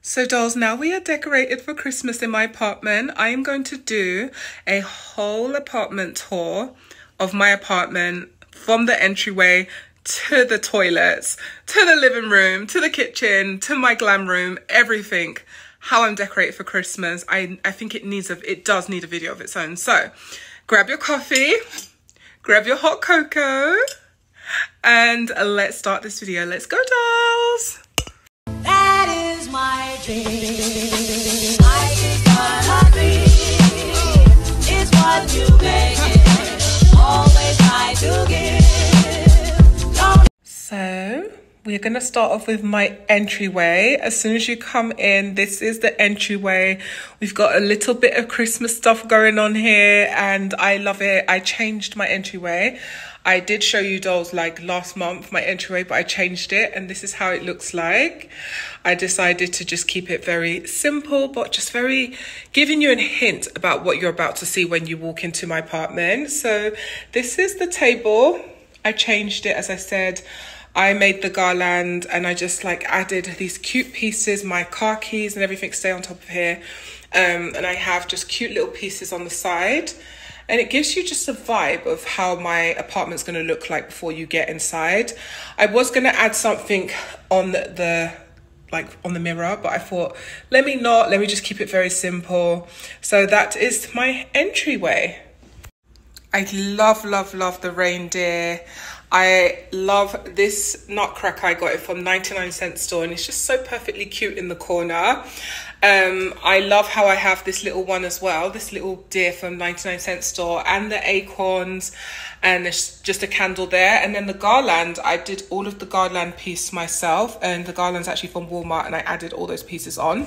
So dolls, now we are decorated for Christmas in my apartment. I am going to do a whole apartment tour of my apartment from the entryway to the toilets, to the living room, to the kitchen, to my glam room, everything. How I'm decorated for Christmas. I, I think it needs a, it does need a video of its own. So grab your coffee, grab your hot cocoa, and let's start this video. Let's go dolls. My dream. I. It's what you make it. Always try to give. So we're gonna start off with my entryway. As soon as you come in, this is the entryway. We've got a little bit of Christmas stuff going on here and I love it. I changed my entryway. I did show you dolls like last month, my entryway, but I changed it and this is how it looks like. I decided to just keep it very simple, but just very giving you a hint about what you're about to see when you walk into my apartment. So this is the table. I changed it, as I said. I made the garland and I just like added these cute pieces, my car keys and everything stay on top of here. Um, and I have just cute little pieces on the side. And it gives you just a vibe of how my apartment's going to look like before you get inside. I was going to add something on the, like on the mirror, but I thought, let me not, let me just keep it very simple. So that is my entryway. I love, love, love the reindeer. I love this nutcracker. I got it from 99 cent store and it's just so perfectly cute in the corner. Um, I love how I have this little one as well, this little deer from 99 cent store and the acorns and there's just a candle there. And then the garland, I did all of the garland piece myself and the garland's actually from Walmart and I added all those pieces on.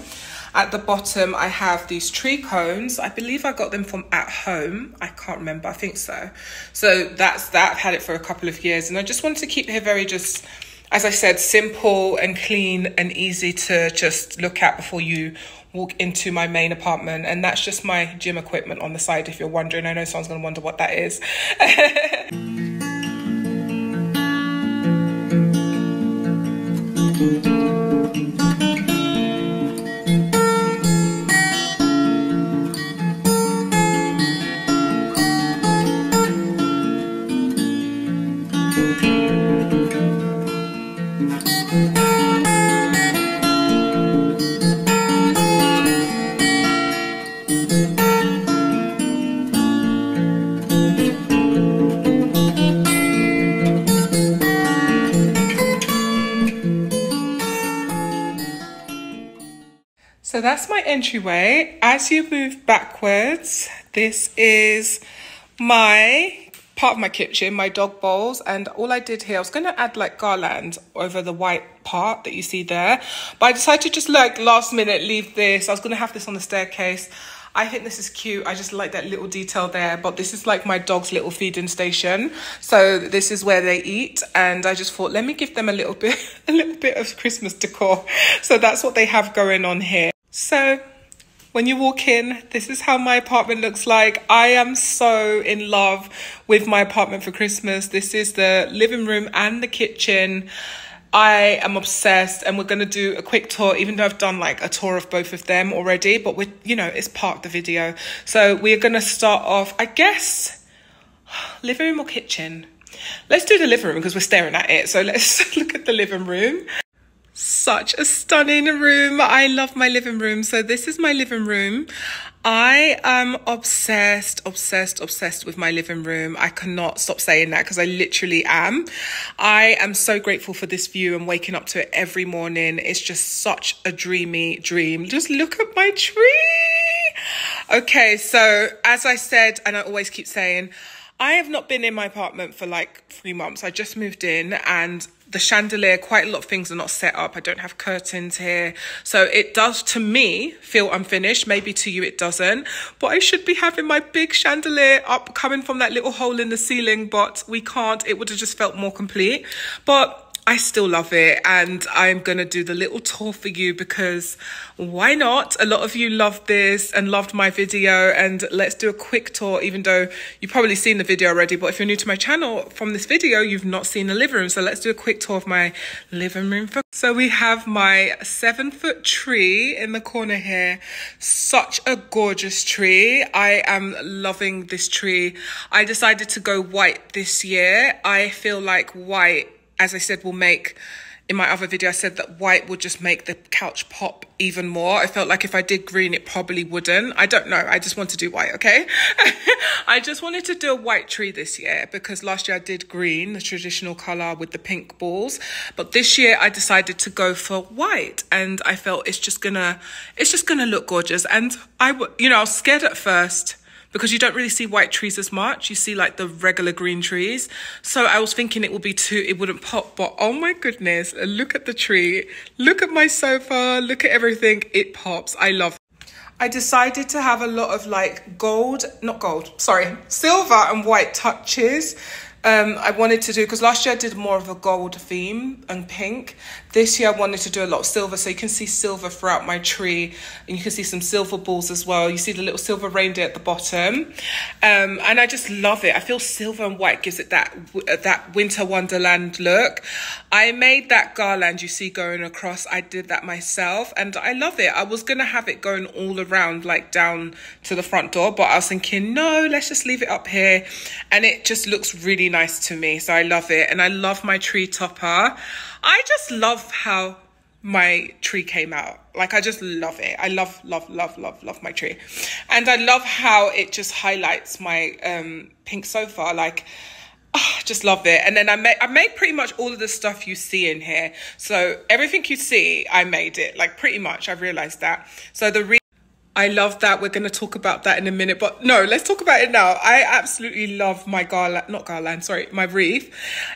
At the bottom, I have these tree cones. I believe I got them from at home. I can't remember. I think so. So that's that. I've had it for a couple of years and I just wanted to keep it very just, as I said, simple and clean and easy to just look at before you walk into my main apartment. And that's just my gym equipment on the side, if you're wondering. I know someone's going to wonder what that is. So that's my entryway. As you move backwards, this is my part of my kitchen, my dog bowls, and all I did here, I was going to add like garland over the white part that you see there, but I decided to just like last minute leave this. I was going to have this on the staircase. I think this is cute. I just like that little detail there, but this is like my dog's little feeding station. So this is where they eat. And I just thought, let me give them a little bit, a little bit of Christmas decor. So that's what they have going on here. So when you walk in, this is how my apartment looks like. I am so in love with my apartment for Christmas. This is the living room and the kitchen. I am obsessed and we're going to do a quick tour even though I've done like a tour of both of them already but we're you know it's part of the video. So we're going to start off I guess living room or kitchen. Let's do the living room because we're staring at it. So let's look at the living room such a stunning room. I love my living room. So this is my living room. I am obsessed, obsessed, obsessed with my living room. I cannot stop saying that because I literally am. I am so grateful for this view and waking up to it every morning. It's just such a dreamy dream. Just look at my tree. Okay, so as I said, and I always keep saying, I have not been in my apartment for like three months. I just moved in and the chandelier, quite a lot of things are not set up. I don't have curtains here. So it does, to me, feel unfinished. Maybe to you it doesn't. But I should be having my big chandelier up coming from that little hole in the ceiling, but we can't. It would have just felt more complete. But I still love it and I'm going to do the little tour for you because why not? A lot of you loved this and loved my video and let's do a quick tour even though you've probably seen the video already but if you're new to my channel from this video you've not seen the living room so let's do a quick tour of my living room. So we have my seven foot tree in the corner here. Such a gorgeous tree. I am loving this tree. I decided to go white this year. I feel like white as I said, will make in my other video, I said that white would just make the couch pop even more. I felt like if I did green, it probably wouldn't. I don't know. I just want to do white, okay? I just wanted to do a white tree this year because last year I did green, the traditional color with the pink balls. But this year I decided to go for white and I felt it's just gonna, it's just gonna look gorgeous. And I, you know, I was scared at first because you don't really see white trees as much. You see like the regular green trees. So I was thinking it would be too, it wouldn't pop, but oh my goodness, look at the tree. Look at my sofa. Look at everything. It pops. I love I decided to have a lot of like gold, not gold, sorry, silver and white touches um, I wanted to do because last year I did more of a gold theme and pink. This year I wanted to do a lot of silver, so you can see silver throughout my tree, and you can see some silver balls as well. You see the little silver reindeer at the bottom, um, and I just love it. I feel silver and white gives it that that winter wonderland look. I made that garland you see going across. I did that myself, and I love it. I was gonna have it going all around, like down to the front door, but I was thinking no, let's just leave it up here, and it just looks really nice to me. So I love it. And I love my tree topper. I just love how my tree came out. Like I just love it. I love, love, love, love, love my tree. And I love how it just highlights my um, pink sofa. Like, oh, just love it. And then I made I made pretty much all of the stuff you see in here. So everything you see, I made it. Like pretty much, I've realized that. So the I love that. We're going to talk about that in a minute, but no, let's talk about it now. I absolutely love my garland, not garland, sorry, my wreath.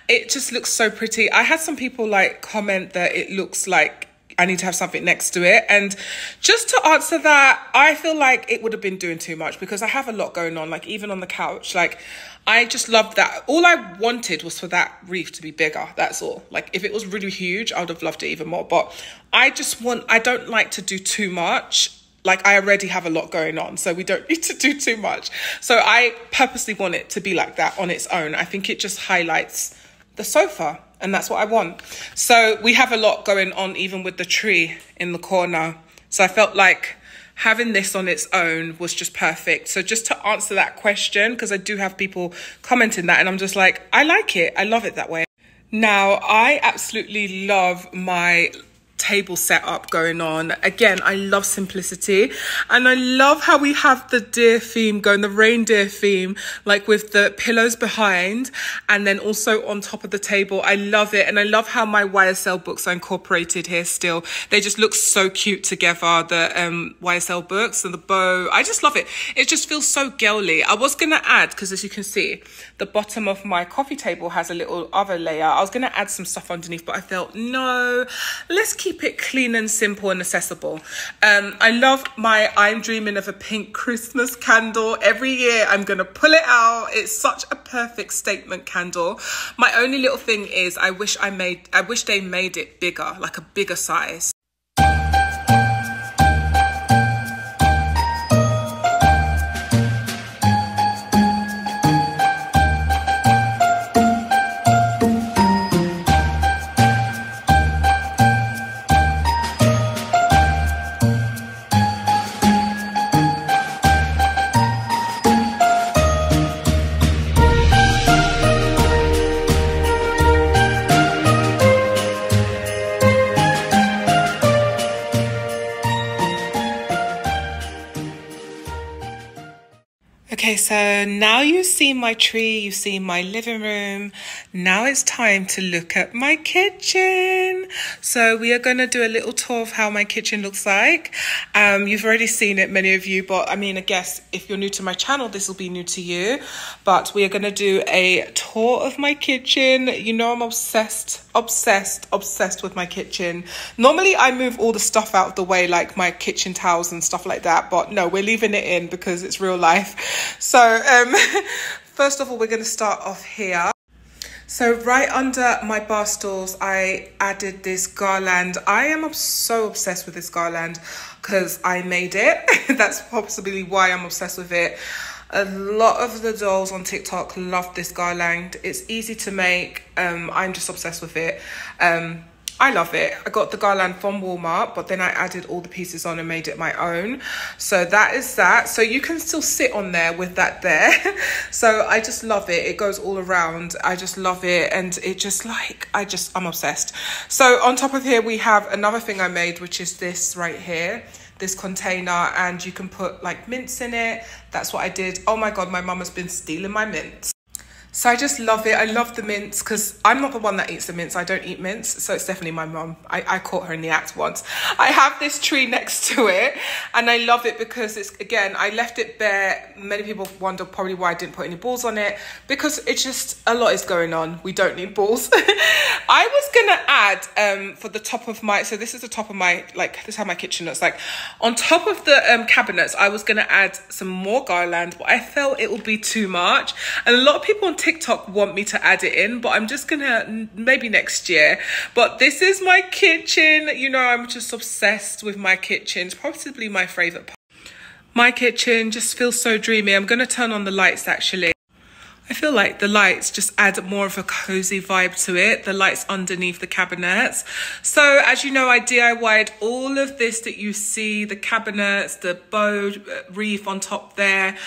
It just looks so pretty. I had some people like comment that it looks like I need to have something next to it. And just to answer that, I feel like it would have been doing too much because I have a lot going on, like even on the couch. Like, I just love that. All I wanted was for that wreath to be bigger. That's all. Like, if it was really huge, I would have loved it even more. But I just want, I don't like to do too much like I already have a lot going on, so we don't need to do too much. So I purposely want it to be like that on its own. I think it just highlights the sofa, and that's what I want. So we have a lot going on, even with the tree in the corner. So I felt like having this on its own was just perfect. So just to answer that question, because I do have people commenting that, and I'm just like, I like it. I love it that way. Now, I absolutely love my table setup going on. Again, I love simplicity and I love how we have the deer theme going, the reindeer theme, like with the pillows behind and then also on top of the table. I love it. And I love how my YSL books are incorporated here still. They just look so cute together. The um, YSL books and the bow. I just love it. It just feels so girly. I was going to add, because as you can see, the bottom of my coffee table has a little other layer. I was going to add some stuff underneath, but I felt no, let's keep keep it clean and simple and accessible. Um, I love my I'm dreaming of a pink Christmas candle. Every year I'm going to pull it out. It's such a perfect statement candle. My only little thing is I wish I made, I wish they made it bigger, like a bigger size. Okay, now you've seen my tree, you've seen my living room. Now it's time to look at my kitchen. So we are going to do a little tour of how my kitchen looks like. Um, you've already seen it, many of you, but I mean, I guess if you're new to my channel, this will be new to you. But we are going to do a tour of my kitchen. You know, I'm obsessed, obsessed, obsessed with my kitchen. Normally, I move all the stuff out of the way, like my kitchen towels and stuff like that. But no, we're leaving it in because it's real life. So, um, first of all, we're going to start off here. So right under my bar stools, I added this garland. I am so obsessed with this garland because I made it. That's possibly why I'm obsessed with it. A lot of the dolls on TikTok love this garland. It's easy to make. Um, I'm just obsessed with it. Um, I love it. I got the garland from Walmart, but then I added all the pieces on and made it my own. So that is that. So you can still sit on there with that there. so I just love it. It goes all around. I just love it. And it just like, I just, I'm obsessed. So on top of here, we have another thing I made, which is this right here this container and you can put like mints in it. That's what I did. Oh my God, my mum has been stealing my mints. So I just love it. I love the mints because I'm not the one that eats the mints. I don't eat mints. So it's definitely my mum. I, I caught her in the act once. I have this tree next to it and I love it because it's, again, I left it bare. Many people wonder probably why I didn't put any balls on it because it's just a lot is going on. We don't need balls. I was going to add um, for the top of my, so this is the top of my, like, this is how my kitchen looks like. On top of the um, cabinets, I was going to add some more garland, but I felt it would be too much. And a lot of people on TikTok want me to add it in, but I'm just gonna maybe next year. But this is my kitchen. You know, I'm just obsessed with my kitchen. It's possibly my favorite part. My kitchen just feels so dreamy. I'm gonna turn on the lights actually. I feel like the lights just add more of a cozy vibe to it, the lights underneath the cabinets. So as you know, I DIY'd all of this that you see, the cabinets, the bow uh, wreath on top there.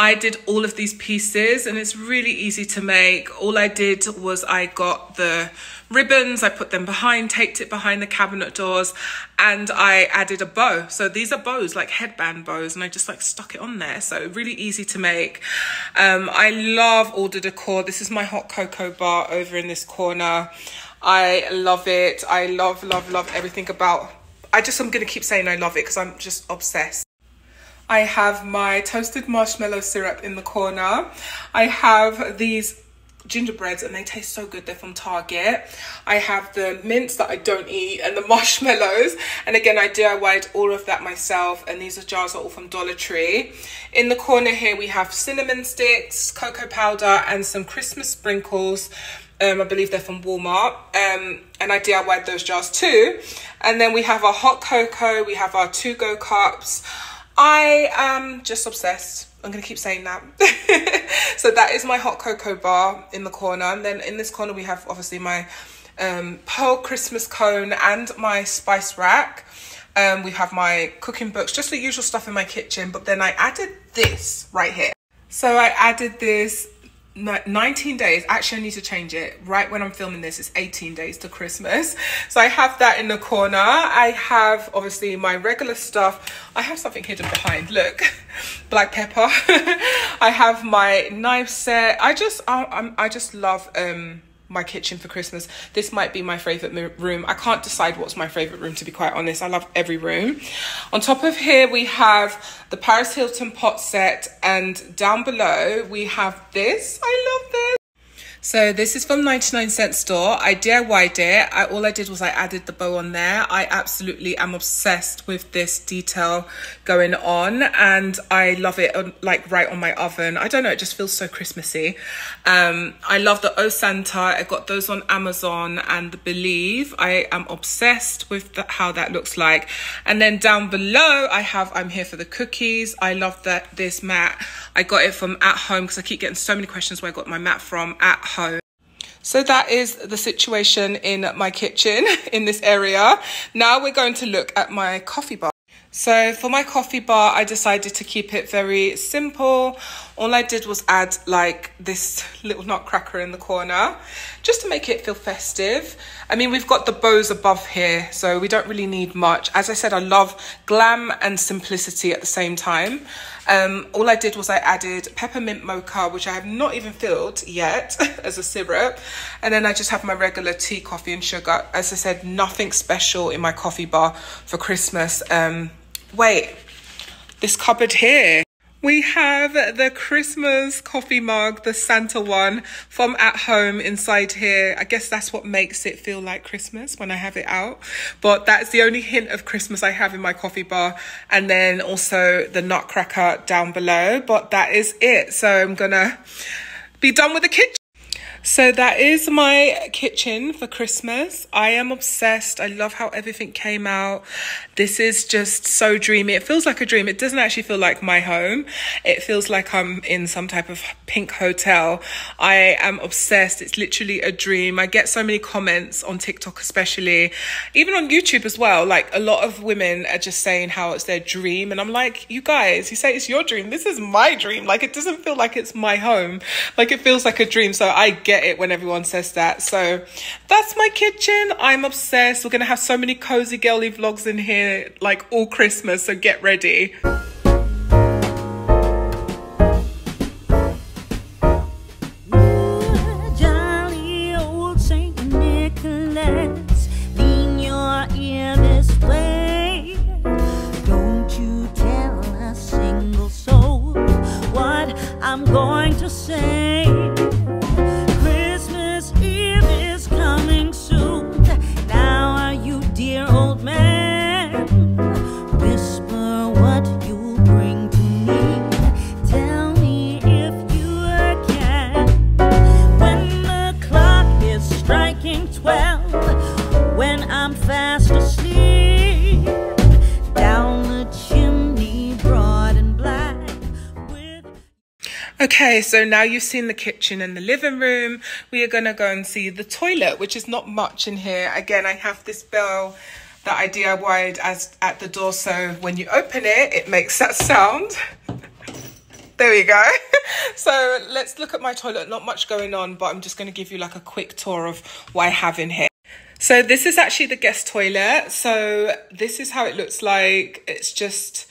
I did all of these pieces and it's really easy to make. All I did was I got the ribbons, I put them behind, taped it behind the cabinet doors, and I added a bow. So these are bows, like headband bows, and I just like stuck it on there. So really easy to make. Um, I love all the decor. This is my hot cocoa bar over in this corner. I love it. I love, love, love everything about I just, I'm going to keep saying I love it because I'm just obsessed. I have my toasted marshmallow syrup in the corner. I have these gingerbreads and they taste so good. They're from Target. I have the mints that I don't eat and the marshmallows. And again, I DIYed all of that myself. And these are jars are all from Dollar Tree. In the corner here, we have cinnamon sticks, cocoa powder, and some Christmas sprinkles. Um, I believe they're from Walmart. Um, and I DIYed those jars too. And then we have our hot cocoa. We have our to-go cups. I am just obsessed. I'm to keep saying that. so that is my hot cocoa bar in the corner. And then in this corner, we have obviously my um, pearl Christmas cone and my spice rack. Um, we have my cooking books, just the usual stuff in my kitchen. But then I added this right here. So I added this 19 days. Actually i need to change it. Right when i'm filming this it's 18 days to christmas. So i have that in the corner. I have obviously my regular stuff. I have something hidden behind. Look black pepper. I have my knife set. I just I, i just love um my kitchen for Christmas. This might be my favorite room. I can't decide what's my favorite room to be quite honest. I love every room. On top of here we have the Paris Hilton pot set and down below we have this. I love this. So this is from 99 cent store. I DIY'd it. I, all I did was I added the bow on there. I absolutely am obsessed with this detail going on and I love it on, like right on my oven. I don't know, it just feels so Christmassy. Um, I love the O Santa. I got those on Amazon and the Believe. I am obsessed with the, how that looks like. And then down below I have I'm here for the cookies. I love that this mat. I got it from at home because I keep getting so many questions where I got my mat from at home. So that is the situation in my kitchen in this area. Now we're going to look at my coffee bar. So for my coffee bar, I decided to keep it very simple. All I did was add like this little nutcracker in the corner just to make it feel festive. I mean, we've got the bows above here, so we don't really need much. As I said, I love glam and simplicity at the same time. Um, all I did was I added peppermint mocha, which I have not even filled yet as a syrup. And then I just have my regular tea, coffee and sugar. As I said, nothing special in my coffee bar for Christmas. Um, wait, this cupboard here. We have the Christmas coffee mug, the Santa one from at home inside here. I guess that's what makes it feel like Christmas when I have it out. But that's the only hint of Christmas I have in my coffee bar. And then also the nutcracker down below. But that is it. So I'm gonna be done with the kitchen. So that is my kitchen for Christmas. I am obsessed. I love how everything came out. This is just so dreamy. It feels like a dream. It doesn't actually feel like my home. It feels like I'm in some type of pink hotel. I am obsessed. It's literally a dream. I get so many comments on TikTok, especially, even on YouTube as well. Like a lot of women are just saying how it's their dream. And I'm like, you guys, you say it's your dream. This is my dream. Like it doesn't feel like it's my home. Like it feels like a dream. So I get it when everyone says that. So that's my kitchen. I'm obsessed. We're going to have so many cozy girly vlogs in here, like all Christmas. So get ready. Okay, so now you've seen the kitchen and the living room. We are going to go and see the toilet, which is not much in here. Again, I have this bell that I DIY'd as at the door, so when you open it, it makes that sound. There we go. So let's look at my toilet. Not much going on, but I'm just going to give you like a quick tour of what I have in here. So this is actually the guest toilet. So this is how it looks like. It's just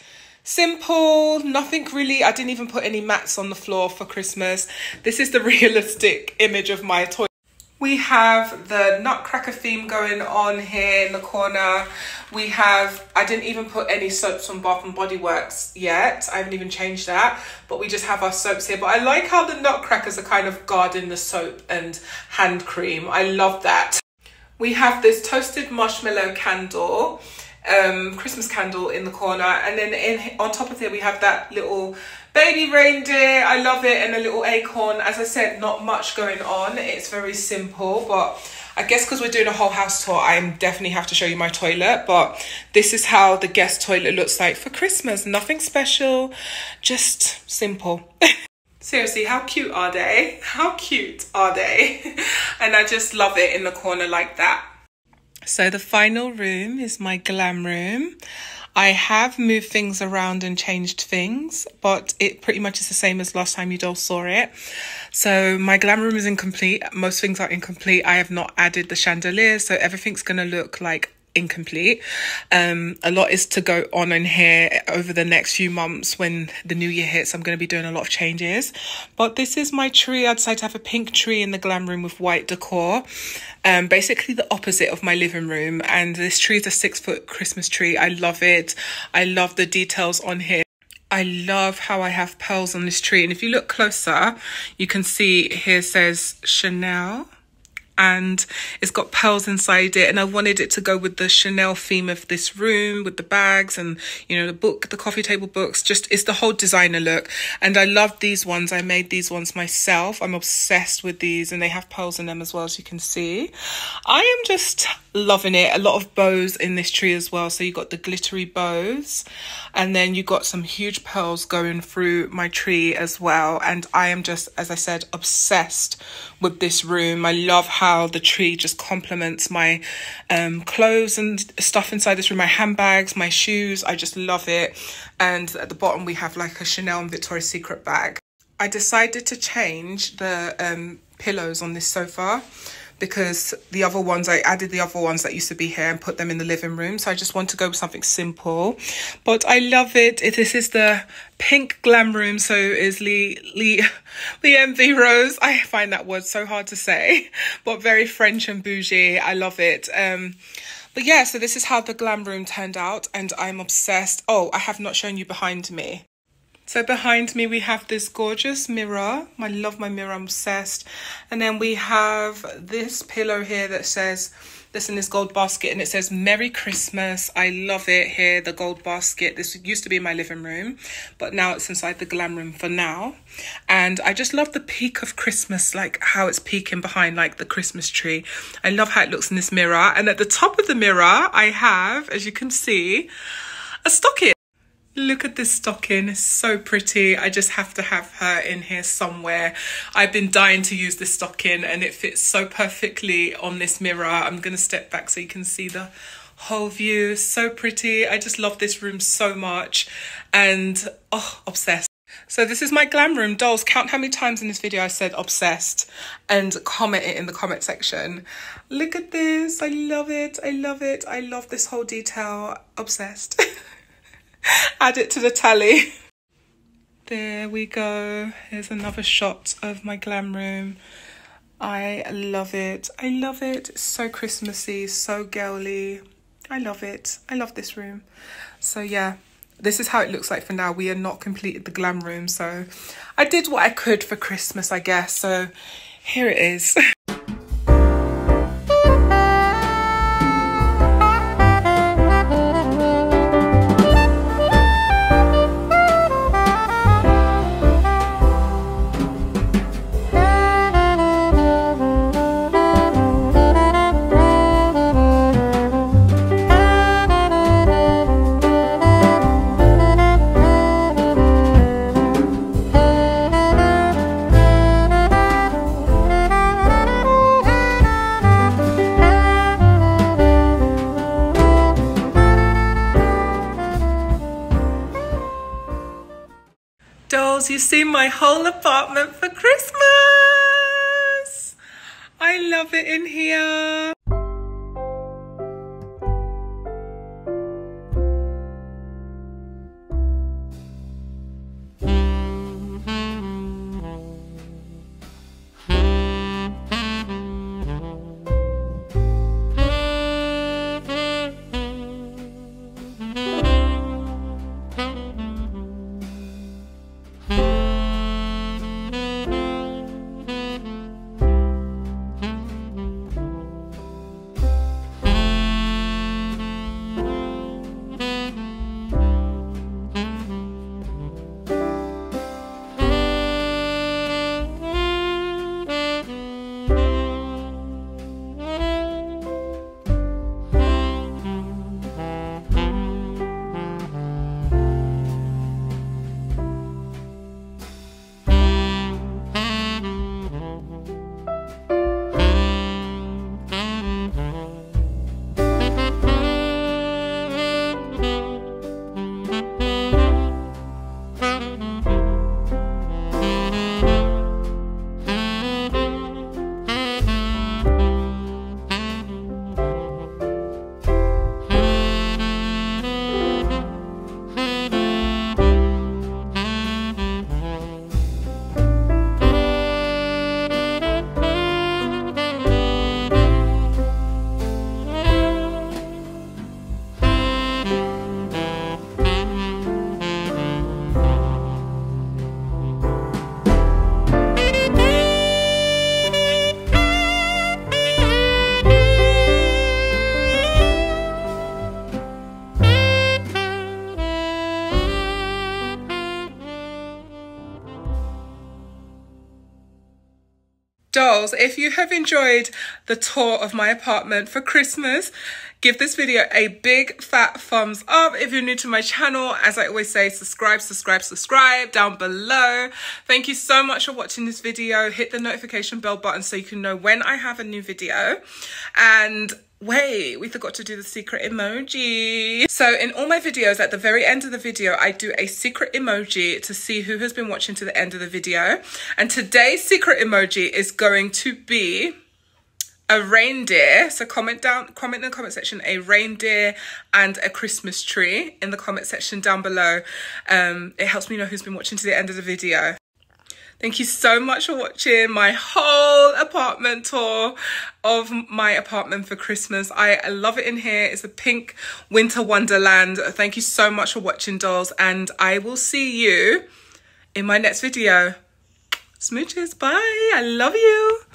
simple, nothing really. I didn't even put any mats on the floor for Christmas. This is the realistic image of my toy. We have the Nutcracker theme going on here in the corner. We have, I didn't even put any soaps on Bath and Body Works yet. I haven't even changed that, but we just have our soaps here. But I like how the Nutcrackers are kind of guarding the soap and hand cream. I love that. We have this toasted marshmallow candle, um, Christmas candle in the corner, and then in on top of it we have that little baby reindeer. I love it, and a little acorn. As I said, not much going on. It's very simple, but I guess because we're doing a whole house tour, I definitely have to show you my toilet. But this is how the guest toilet looks like for Christmas. Nothing special, just simple. Seriously, how cute are they? How cute are they? and I just love it in the corner like that. So the final room is my glam room. I have moved things around and changed things, but it pretty much is the same as last time you all saw it. So my glam room is incomplete. Most things are incomplete. I have not added the chandelier, so everything's gonna look like incomplete. Um, a lot is to go on in here over the next few months when the new year hits. I'm going to be doing a lot of changes. But this is my tree. I decided to have a pink tree in the glam room with white decor. Um, basically the opposite of my living room. And this tree is a six foot Christmas tree. I love it. I love the details on here. I love how I have pearls on this tree. And if you look closer, you can see here says Chanel and it's got pearls inside it. And i wanted it to go with the chanel theme of this room with the bags and you know the book the coffee table books. Just it's the whole designer look. And i love these ones. I made these ones myself. I'm obsessed with these and they have pearls in them as well as you can see. I am just loving it. A lot of bows in this tree as well. So you got the glittery bows and then you got some huge pearls going through my tree as well. And i am just as i said obsessed with this room. I love how the tree just complements my um, clothes and stuff inside this room my handbags my shoes. I just love it. And at the bottom we have like a chanel and victoria's secret bag. I decided to change the um, pillows on this sofa because the other ones I added the other ones that used to be here and put them in the living room. So I just want to go with something simple, but I love it. it this is the pink glam room. So is Lee Lee Lee MV Rose. I find that word so hard to say, but very French and bougie. I love it. Um, but yeah, so this is how the glam room turned out, and I'm obsessed. Oh, I have not shown you behind me. So behind me we have this gorgeous mirror. I love my mirror, I'm obsessed. And then we have this pillow here that says this in this gold basket and it says Merry Christmas. I love it here, the gold basket. This used to be in my living room, but now it's inside the glam room for now. And I just love the peek of Christmas, like how it's peeking behind like the Christmas tree. I love how it looks in this mirror. And at the top of the mirror, I have, as you can see, a stocking. Look at this stocking, it's so pretty. I just have to have her in here somewhere. I've been dying to use this stocking and it fits so perfectly on this mirror. I'm gonna step back so you can see the whole view. So pretty. I just love this room so much and oh, obsessed. So this is my glam room. Dolls, count how many times in this video I said obsessed and comment it in the comment section. Look at this. I love it. I love it. I love this whole detail. Obsessed. add it to the tally. There we go. Here's another shot of my glam room. I love it. I love it. It's so Christmassy, so girly. I love it. I love this room. So yeah, this is how it looks like for now. We are not completed the glam room, so I did what I could for Christmas, I guess. So here it is. my whole apartment for Christmas. I love it in here. Dolls, if you have enjoyed the tour of my apartment for Christmas, give this video a big fat thumbs up. If you're new to my channel, as I always say, subscribe, subscribe, subscribe down below. Thank you so much for watching this video. Hit the notification bell button so you can know when I have a new video. And Wait, we forgot to do the secret emoji. So in all my videos, at the very end of the video, I do a secret emoji to see who has been watching to the end of the video. And today's secret emoji is going to be a reindeer. So comment down, comment in the comment section, a reindeer and a Christmas tree in the comment section down below. Um, it helps me know who's been watching to the end of the video. Thank you so much for watching my whole apartment tour of my apartment for Christmas. I love it in here. It's a pink winter wonderland. Thank you so much for watching, dolls, and I will see you in my next video. Smooches, bye. I love you.